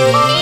Música